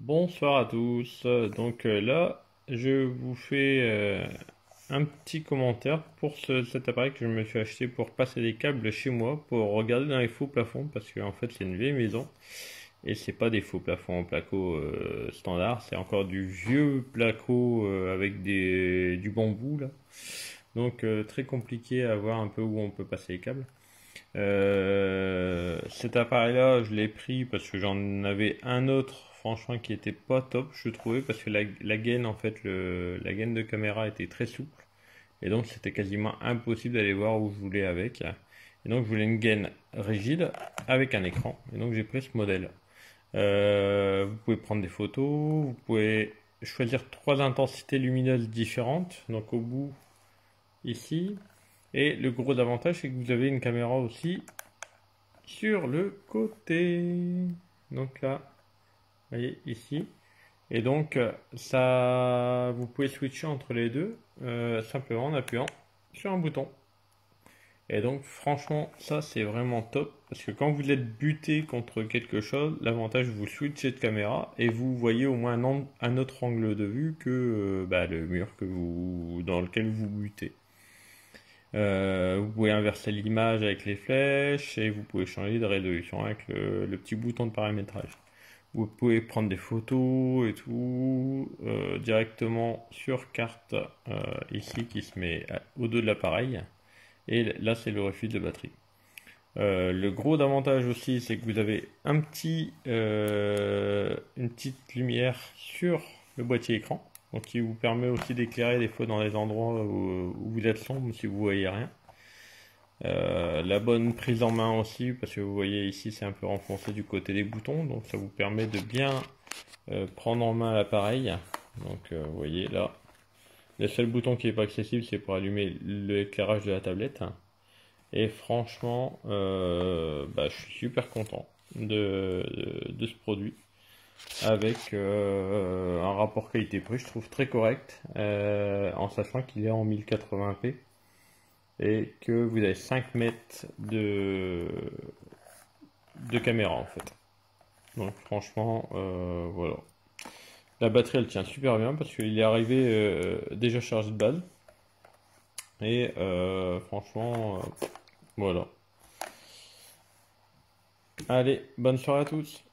Bonsoir à tous. Donc euh, là, je vous fais euh, un petit commentaire pour ce- cet appareil que je me suis acheté pour passer des câbles chez moi, pour regarder dans les faux plafonds, parce qu'en fait c'est une vieille maison et c'est pas des faux plafonds en placo euh, standard, c'est encore du vieux placo avec des, du bambou là. Donc très compliqué à voir un peu où on peut passer les câbles. Cet appareil-là, je l'ai pris parce que j'en avais un autre, franchement, qui était pas top, je trouvais, parce que la, gaine, en fait, la gaine de caméra était très souple, et donc c'était quasiment impossible d'aller voir où je voulais avec. Et donc je voulais une gaine rigide avec un écran, et donc j'ai pris ce modèle. Euh, vous pouvez prendre des photos, vous pouvez choisir trois intensités lumineuses différentes, donc au bout, ici, et le gros avantage, c'est que vous avez une caméra aussi sur le côté. Donc là, vous voyez ici. Et donc, euh, ça, vous pouvez switcher entre les deux euh, simplement en appuyant sur un bouton. Et donc, franchement, ça c'est vraiment top parce que quand vous êtes buté contre quelque chose, l'avantage vous switchez de caméra et vous voyez au moins un, autre angle de vue que euh, bah, le mur que vous, dans lequel vous butez. Vous pouvez inverser l'image avec les flèches et vous pouvez changer de résolution avec le petit bouton de paramétrage. Vous pouvez prendre des photos et tout euh, directement sur carte euh, ici qui se met au dos de l'appareil. Et là, c'est le refil de batterie. Euh, le gros avantage aussi, c'est que vous avez un petit, une petite lumière sur le boîtier écran, donc qui vous permet aussi d'éclairer des fois dans les endroits où, où vous êtes sombre si vous voyez rien. Euh, la bonne prise en main aussi, parce que vous voyez ici c'est un peu renfoncé du côté des boutons, donc ça vous permet de bien euh, prendre en main l'appareil. Donc euh, vous voyez là, le seul bouton qui n'est pas accessible c'est pour allumer l'éclairage de la tablette. Et franchement, bah, je suis super content de, ce produit. Avec un rapport qualité-prix, je trouve très correct, en sachant qu'il est en 1080p et que vous avez 5 mètres de, de caméra en fait. Donc franchement, euh, voilà. La batterie elle tient super bien parce qu'il est arrivé euh, déjà chargé de base. Et euh, franchement, voilà. Allez, bonne soirée à tous.